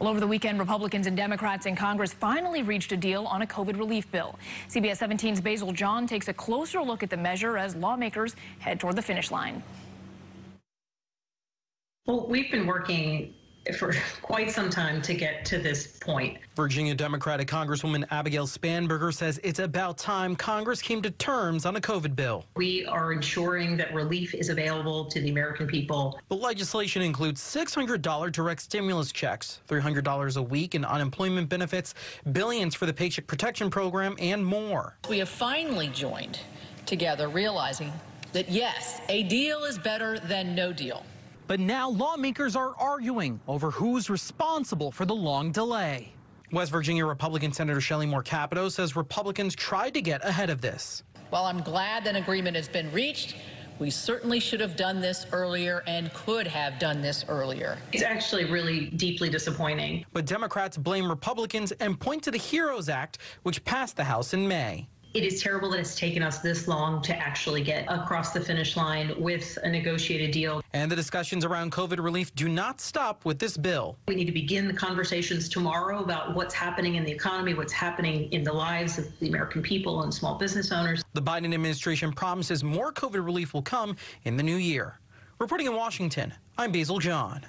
Well, over the weekend, Republicans and Democrats in Congress finally reached a deal on a COVID relief bill. CBS 17's Basil John takes a closer look at the measure as lawmakers head toward the finish line. Well, we've been working for quite some time to get to this point. Virginia Democratic Congresswoman Abigail Spanberger says it's about time Congress came to terms on a COVID bill. We are ensuring that relief is available to the American people. The legislation includes $600 direct stimulus checks, $300 a week in unemployment benefits, billions for the Paycheck Protection Program, and more. We have finally joined together, realizing that yes, a deal is better than no deal. But now lawmakers are arguing over who's responsible for the long delay. West Virginia Republican Senator Shelley Moore Capito says Republicans tried to get ahead of this. While I'm glad an agreement has been reached, we certainly should have done this earlier and could have done this earlier. It's actually really deeply disappointing. But Democrats blame Republicans and point to the HEROES Act, which passed the House in May. It is terrible that it's taken us this long to actually get across the finish line with a negotiated deal. And the discussions around COVID relief do not stop with this bill. We need to begin the conversations tomorrow about what's happening in the economy, what's happening in the lives of the American people and small business owners. The Biden administration promises more COVID relief will come in the new year. Reporting in Washington, I'm Basil John.